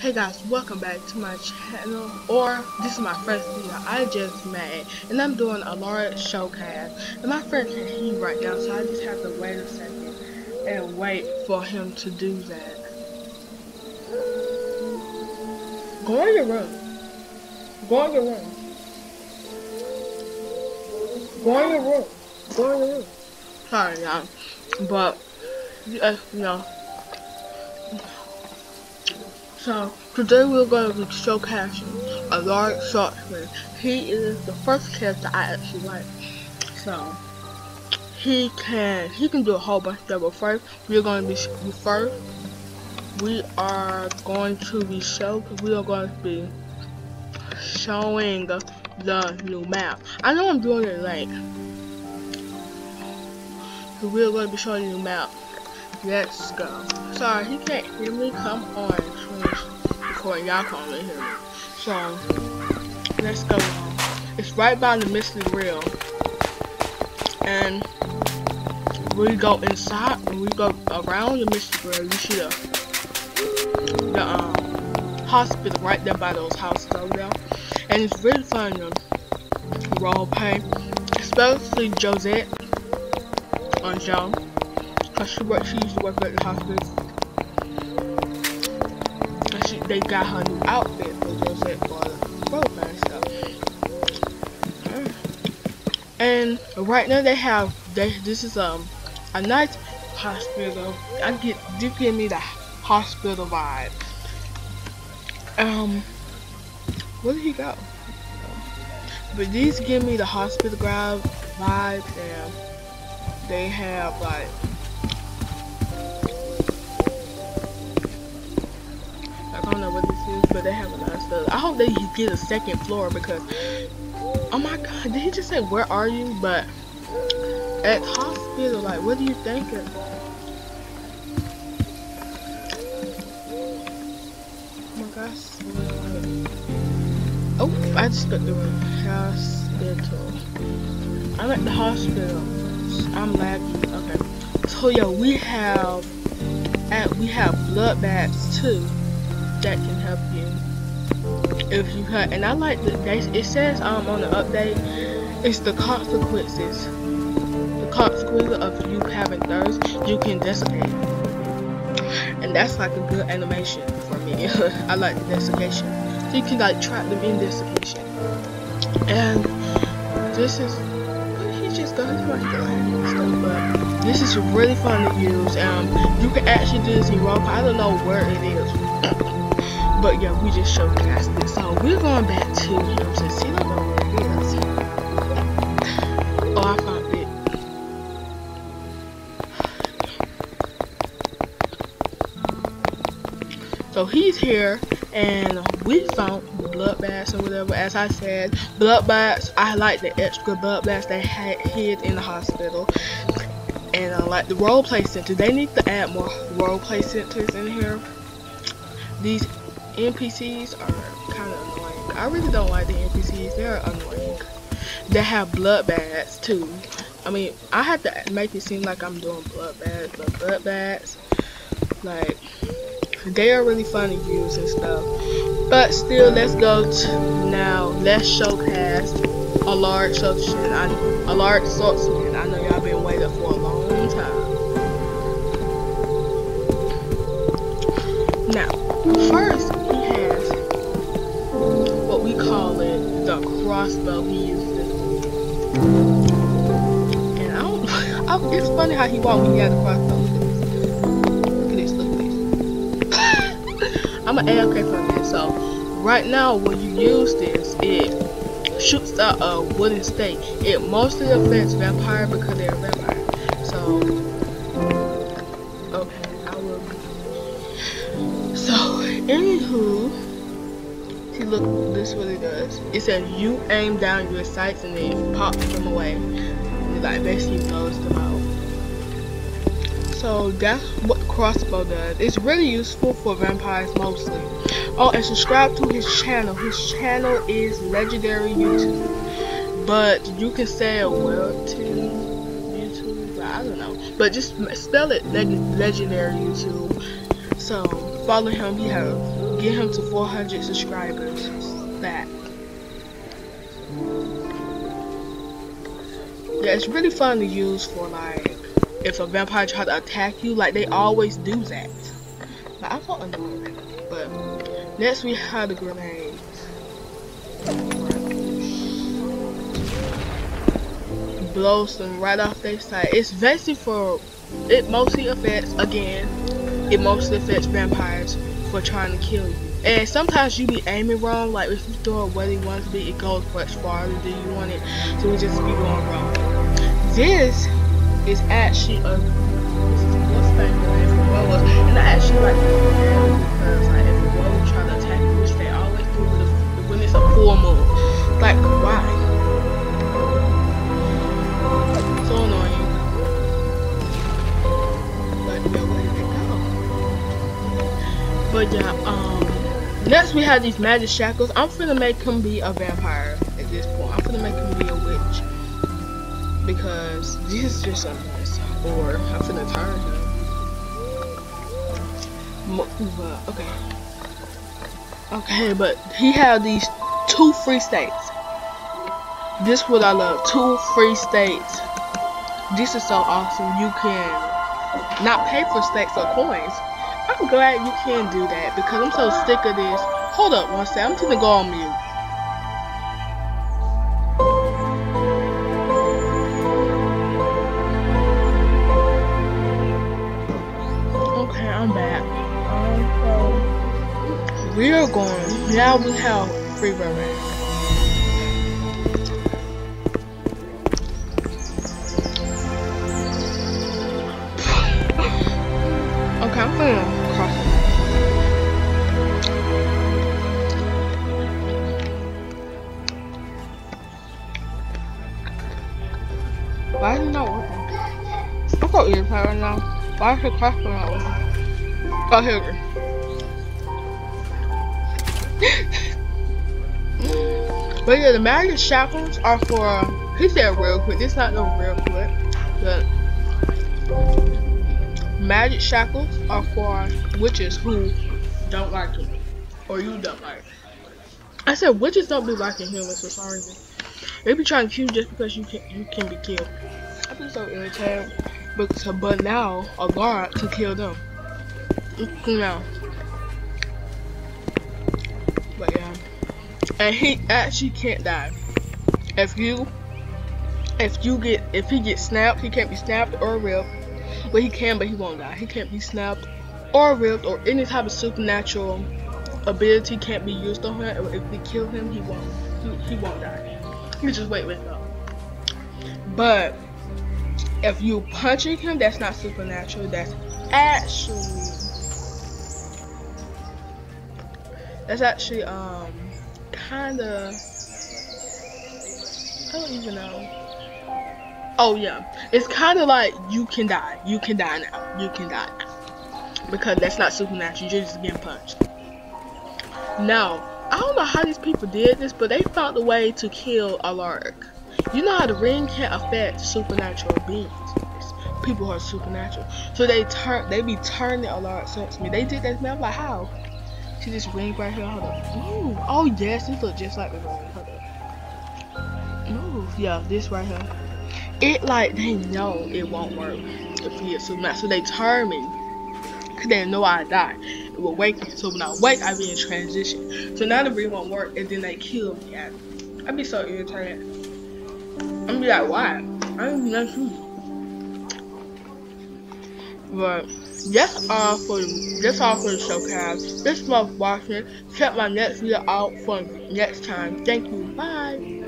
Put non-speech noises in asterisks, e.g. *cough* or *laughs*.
Hey guys, welcome back to my channel, or this is my first video I just made, and I'm doing a large showcase, and my friend can't hear right now, so I just have to wait a second and wait for him to do that. Go in your room. Go in your room. Go in your room. Go in your room. Sorry, y'all, but, uh, you know, so today we're going to be showcasing Alaric Saltzman. He is the first character I actually like. So he can he can do a whole bunch of stuff. But first we're going to be first we are going to be show we are going to be showing the, new map. I know I'm doing it late. We're going to be showing the new map. Let's go. Sorry, he can't hear me. Come on. Recording. Y'all really hear me. So, let's go. It's right by the Mystic Grill. And we go inside and we go around the Mystic Grill. You see the, the um, hospital right there by those houses over there. And it's really fun to role play. Especially Josette on Joe. Cause she worked, she used to work at the hospital. They got her new outfit for Josette for and stuff. And right now they have, they this is um a nice hospital. I get, you give me the hospital vibe. Um, where did he go? But these give me the hospital vibe, and they have like but they have a lot of stuff. I hope they get a second floor because, oh my god, did he just say, where are you? But at hospital, like, what do you think? Oh my gosh. Oh, I just got the hospital. I'm at the hospital. I'm lagging. Okay. So yeah, we have, and we have blood baths too that can help you if you cut. And I like that it says um on the update, it's the consequences. The consequences of you having thirst, you can desiccate. And that's like a good animation for me. *laughs* I like the desiccation. So you can like trap them in desiccation. And this is just his right stuff, but this is really fun to use. Um you can actually do this in. I don't know where it is. But yeah, we just showcased it. So we're going back to him to see I know where it is. Oh, I found it. So he's here, and we found blood baths or whatever. As I said, blood baths. I like the extra blood baths they had hid in the hospital. And I like the role play center. They need to add more role play centers in here. These NPCs are kind of annoying. I really don't like the NPCs. They're annoying. They have blood baths too. I mean, I have to make it seem like I'm doing blood baths, but blood baths, like, they are really fun to use and stuff. But still, let's go to now. Let's showcase Alaric Saltzman. A large swordsman. Crossbow he used. And I don't *laughs* I, it's funny how he walked when he had the crossbow. Look at this, look at this. *laughs* I'm an AFK for this, so right now when you use this, it shoots out a wooden stake. It mostly affects vampire because they're vampire. So okay, I will so anywho See, look, this what it does. It says you aim down your sights and then it pops them away. It like basically blows them out. So that's what crossbow does. It's really useful for vampires mostly. Oh, and subscribe to his channel. His channel is Legendary YouTube. But you can say a word to YouTube. I don't know. But just spell it Legendary YouTube. So follow him. He has get him to 400 subscribers That. Yeah, it's really fun to use for like if a vampire try to attack you, like they always do that. Like, I annoying, but next we have the grenades. Blows them right off their side. It's basically for it mostly affects again. It mostly affects vampires for trying to kill you. And sometimes you be aiming wrong, like if you throw it where you want it to be, it goes much farther than you want it. So it just be going wrong. This is actually a and I actually like because like if a wolf try to attack you, they always do when it's a full moon. Like have these magic shackles. I'm gonna make him be a vampire at this point. I'm gonna make him be a witch because *laughs* this is just a mess. Or I'm finna turn him. Uh, okay. Okay, but he had these two free states. This what I love. Two free states. This is so awesome. You can not pay for stacks or coins. I'm glad you can do that because I'm so sick of this. Hold up one second. I'm gonna go on mute. Okay, I'm back. Um, we are going. Now we have free roaming. I'm so right now. Why is the cross not working? Oh, here but yeah, the magic shackles are for, uh, he said real quick, this not no real quick, but magic shackles are for witches who don't like him, or you don't like. I said witches don't be liking humans for some reason. They be trying to kill you just because you can you can be killed. I be so irritated. But but now a guard to kill them. Mm, now but yeah. And he actually can't die. If you if you get if he gets snapped, he can't be snapped or ripped. But he can, but he won't die. He can't be snapped or ripped or any type of supernatural ability can't be used on him. If we kill him, he won't. He, he won't die. He just wait with up. But if you punching him, that's not supernatural. That's actually That's actually um kind of I don't even know. Oh yeah, it's kind of like you can die. You can die now. You can die now because that's not supernatural. You're just getting punched. Now I don't know how these people did this, but they found a way to kill Alaric. You know how the ring can affect supernatural beings people who are supernatural. So they turn they be turning Alaric against me. They did that to me. I'm like, how? See this ring right here? Hold up. Ooh. Oh, yes. This looks just like the ring. Hold up. Ooh. Yeah, this right here. It, like, they know it won't work if is so mad. So they turn me. Because they know I die. It will wake me. So when I wake, I be in transition. So now the ring won't work. And then they kill me. I'd be so irritated. I'm be like, why? I don't know. But that's all for that's all for the show, showcast. This month watching. Check my next video out for next time. Thank you. Bye.